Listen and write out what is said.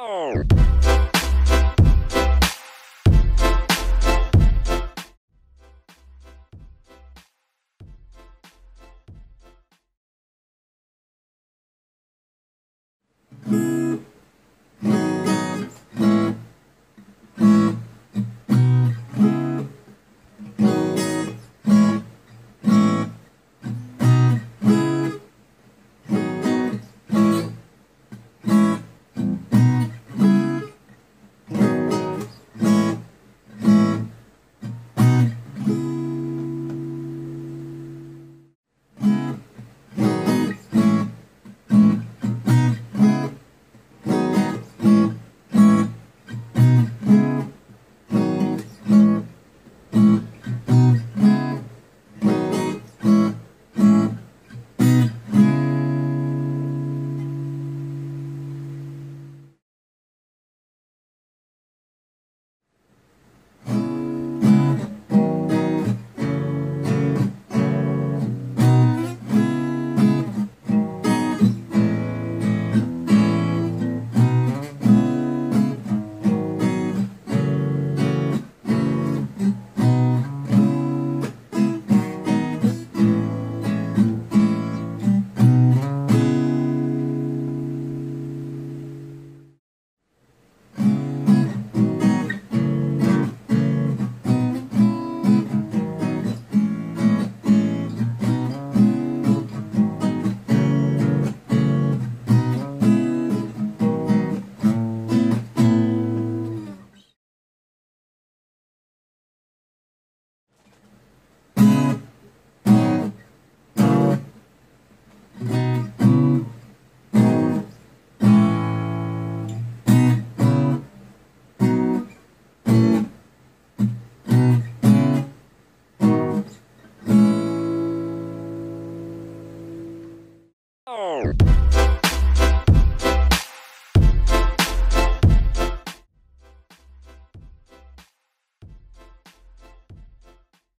Oh.